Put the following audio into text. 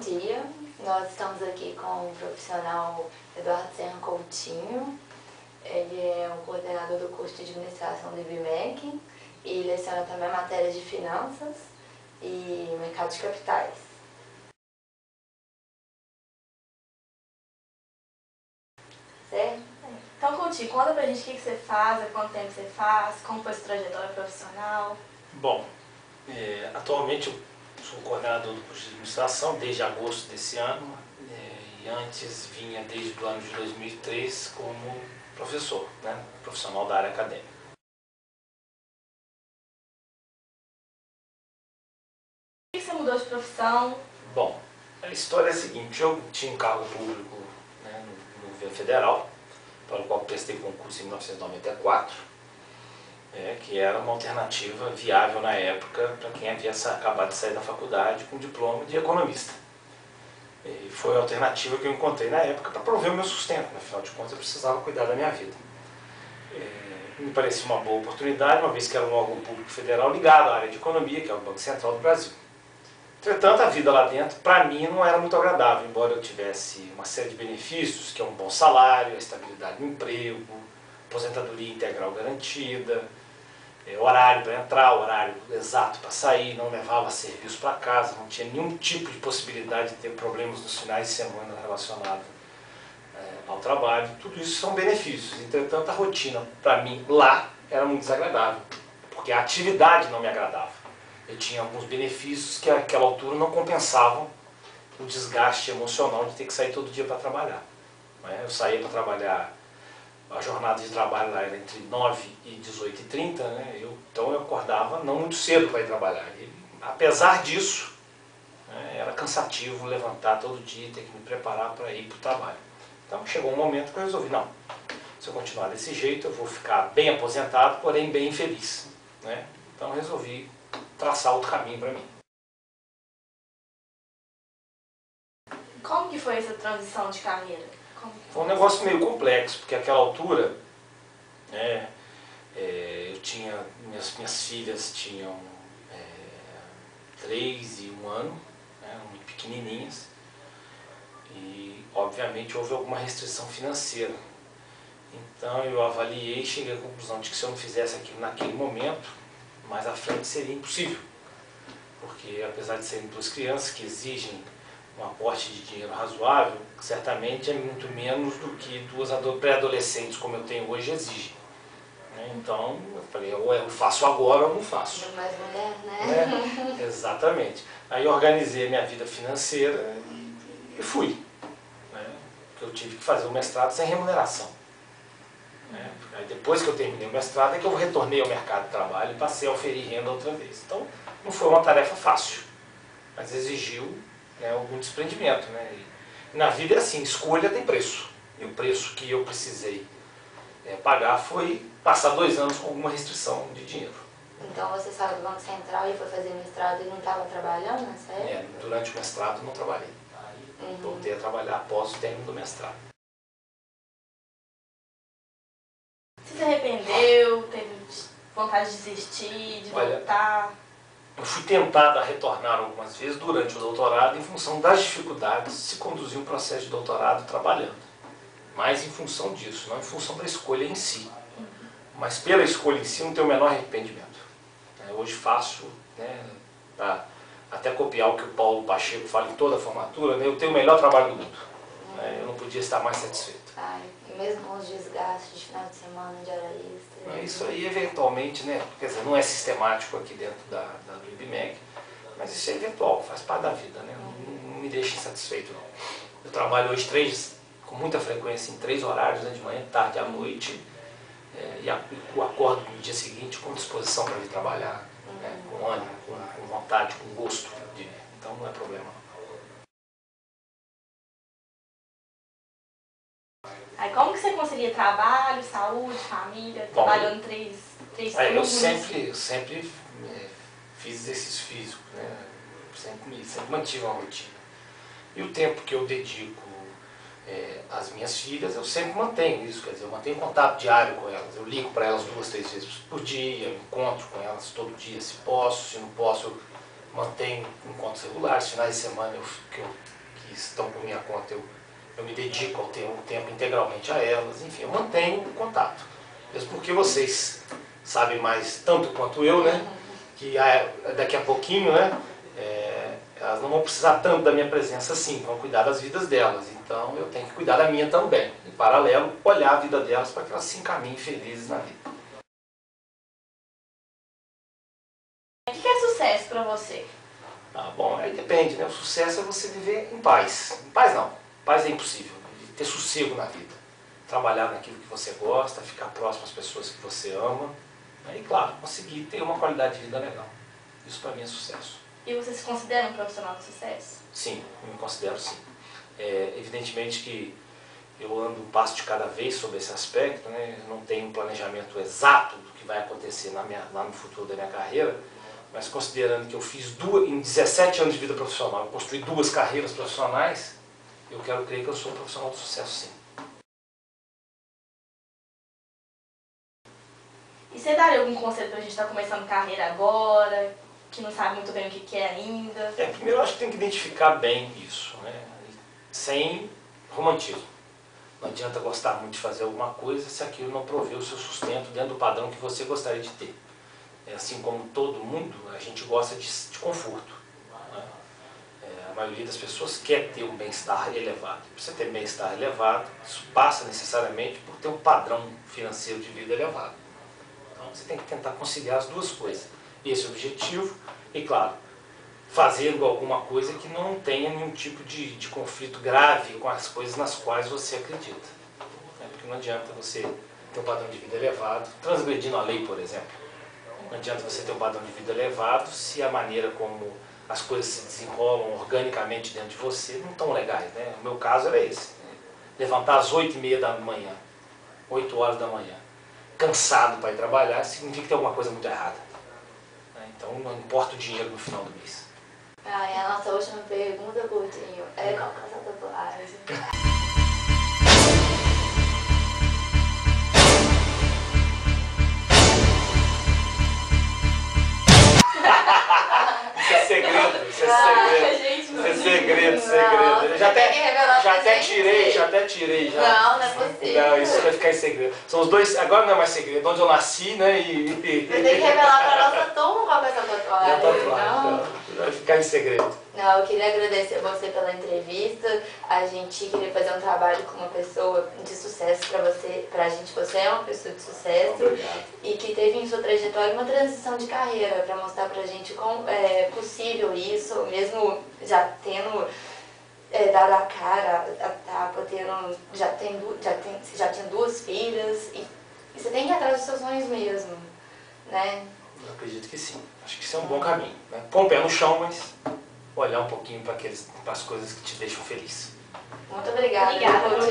dia, nós estamos aqui com o profissional Eduardo Serra Coutinho. Ele é um coordenador do curso de administração do IBMEC e leciona também matérias de finanças e mercado de capitais. Certo? Então, Coutinho, conta pra gente o que, que você faz, há quanto tempo você faz, como foi sua trajetória profissional. Bom, é, atualmente eu sou coordenador do curso de administração desde agosto desse ano é, e antes vinha desde o ano de 2003 como professor, né, profissional da área acadêmica. Por que você mudou de profissão? Bom, a história é a seguinte, eu tinha um cargo público né, no, no governo federal, para o qual prestei concurso em 1994, é, que era uma alternativa viável na época para quem havia acabado de sair da faculdade com diploma de economista. E foi a alternativa que eu encontrei na época para prover o meu sustento, afinal de contas eu precisava cuidar da minha vida. É, me parecia uma boa oportunidade, uma vez que era um órgão público federal ligado à área de economia, que é o Banco Central do Brasil. Entretanto, a vida lá dentro, para mim, não era muito agradável, embora eu tivesse uma série de benefícios, que é um bom salário, a estabilidade no emprego, aposentadoria integral garantida, é, horário para entrar, horário exato para sair, não levava serviço para casa, não tinha nenhum tipo de possibilidade de ter problemas nos finais de semana relacionados é, ao trabalho. Tudo isso são benefícios. Entretanto, a rotina, para mim, lá, era muito desagradável, porque a atividade não me agradava. Eu tinha alguns benefícios que, àquela altura, não compensavam o desgaste emocional de ter que sair todo dia para trabalhar. Né? Eu saía para trabalhar a jornada de trabalho lá era entre 9 e 18 e 30, né? eu, então eu acordava não muito cedo para ir trabalhar. E, apesar disso, né, era cansativo levantar todo dia, ter que me preparar para ir para o trabalho. Então chegou um momento que eu resolvi, não, se eu continuar desse jeito eu vou ficar bem aposentado, porém bem infeliz. Né? Então resolvi traçar outro caminho para mim. Como que foi essa transição de carreira? Foi um negócio meio complexo, porque aquela altura, né, é, eu tinha, minhas, minhas filhas tinham é, três e um ano, né, muito pequenininhas, e obviamente houve alguma restrição financeira. Então eu avaliei e cheguei à conclusão de que se eu não fizesse aquilo naquele momento, mais à frente seria impossível. Porque apesar de serem duas crianças que exigem um aporte de dinheiro razoável, certamente é muito menos do que duas pré-adolescentes como eu tenho hoje exigem. Né? Então, eu falei, ou eu faço agora ou não faço. Mais mulher, né? né? Exatamente. Aí organizei a minha vida financeira e, fui. Né? Eu tive que fazer o mestrado sem remuneração. Né? Aí depois que eu terminei o mestrado é que eu retornei ao mercado de trabalho e passei a oferir renda outra vez. Então, não foi uma tarefa fácil, mas exigiu né, algum desprendimento. Né? E na vida é assim, escolha tem preço. E o preço que eu precisei é, pagar foi passar dois anos com alguma restrição de dinheiro. Então você saiu do Banco Central e foi fazer mestrado e não estava trabalhando, né? Sério? É, durante o mestrado não trabalhei. Uhum. Voltei a trabalhar após o término do mestrado. Você se arrependeu? Teve vontade de desistir, de Olha, voltar? Eu fui tentado a retornar algumas vezes durante o doutorado em função das dificuldades de se conduzir um processo de doutorado trabalhando. Mas em função disso, não em função da escolha em si. Mas pela escolha em si não tenho o menor arrependimento. É, hoje faço, né, para até copiar o que o Paulo Pacheco fala em toda a formatura, né, eu tenho o melhor trabalho do mundo. Né, eu não podia estar mais satisfeito. Mesmo com os desgastes de final de semana, de hora extra. É, isso aí, eventualmente, né, quer dizer, não é sistemático aqui dentro da, da do IBMEC, mas isso é eventual, faz parte da vida, né, não, não me deixa insatisfeito não. Eu trabalho hoje três, com muita frequência em três horários, né, de manhã, tarde à noite, é, e acordo no dia seguinte com disposição para vir trabalhar, né, com ânimo, com, com vontade, com gosto de. Então não é problema. Aí concilia trabalho, saúde, família, Bom, trabalhando três, três aí Eu sempre, sempre é, fiz exercício físico, né? sempre, sempre mantive uma rotina. E o tempo que eu dedico é, às minhas filhas, eu sempre mantenho isso, quer dizer, eu mantenho contato diário com elas. Eu ligo para elas duas, três vezes por dia, eu encontro com elas todo dia, se posso, se não posso, eu mantenho encontros regulares, finais de semana eu, que, eu, que estão por minha conta, eu, eu me dedico ao tempo, tempo integralmente a elas, enfim, eu mantenho o contato. Mesmo porque vocês sabem mais tanto quanto eu, né? Que daqui a pouquinho, né? É, elas não vão precisar tanto da minha presença assim, vão cuidar das vidas delas. Então eu tenho que cuidar da minha também. Em paralelo, olhar a vida delas para que elas se encaminhem felizes na vida. O que é sucesso para você? Ah, bom, aí depende, né? O sucesso é você viver em paz. Em paz não. Paz é impossível. Ter sossego na vida. Trabalhar naquilo que você gosta, ficar próximo às pessoas que você ama. E claro, conseguir ter uma qualidade de vida legal. Isso para mim é sucesso. E você se considera um profissional de sucesso? Sim, eu me considero sim. É, evidentemente que eu ando um passo de cada vez sobre esse aspecto, né? Eu não tenho um planejamento exato do que vai acontecer na minha, lá no futuro da minha carreira, mas considerando que eu fiz duas, em 17 anos de vida profissional, eu construí duas carreiras profissionais, eu quero crer que eu sou um profissional de sucesso sim. E você daria algum conselho para a gente estar tá começando carreira agora, que não sabe muito bem o que quer ainda? É, primeiro eu acho que tem que identificar bem isso, né? sem romantismo. Não adianta gostar muito de fazer alguma coisa se aquilo não prover o seu sustento dentro do padrão que você gostaria de ter. É assim como todo mundo, a gente gosta de, de conforto. Né? Maioria das pessoas quer ter um bem-estar elevado. Para você ter bem-estar elevado, isso passa necessariamente por ter um padrão financeiro de vida elevado. Então você tem que tentar conciliar as duas coisas esse objetivo e, claro, fazendo alguma coisa que não tenha nenhum tipo de, de conflito grave com as coisas nas quais você acredita. É, porque não adianta você ter um padrão de vida elevado, transgredindo a lei, por exemplo. Não adianta você ter um padrão de vida elevado se a maneira como as coisas se desenrolam organicamente dentro de você não estão legais. Né? O meu caso era esse. Né? Levantar às oito e meia da manhã, oito horas da manhã, cansado para ir trabalhar, significa que tem alguma coisa muito errada. Então não importa o dinheiro no final do mês. Ah, e a nossa última pergunta, Coutinho, é qual que é segredo, segredo. Já até, já até tirei, já até tirei. Já. Não, não é possível. Não, isso vai ficar em segredo. São os dois, agora não é mais segredo, onde eu nasci, né? E. Você tem que revelar pra nossa turma qual é essa tatuagem. Já tatuagem, não. Vai ficar em segredo. Não, eu queria agradecer você pela entrevista. A gente queria fazer um trabalho com uma pessoa de sucesso para você, pra gente. Você é uma pessoa de sucesso Obrigado. e que teve em sua trajetória uma transição de carreira para mostrar pra gente como é possível isso, mesmo já tendo é, dado a cara, a tapa, tendo, já, tem, já, tem, já tinha duas filhas e, e você tem que ir atrás dos seus sonhos mesmo, né? Eu acredito que sim. Acho que isso é um bom caminho. Né? Pôr o pé no chão, mas olhar um pouquinho para as coisas que te deixam feliz. Muito obrigada. Obrigada.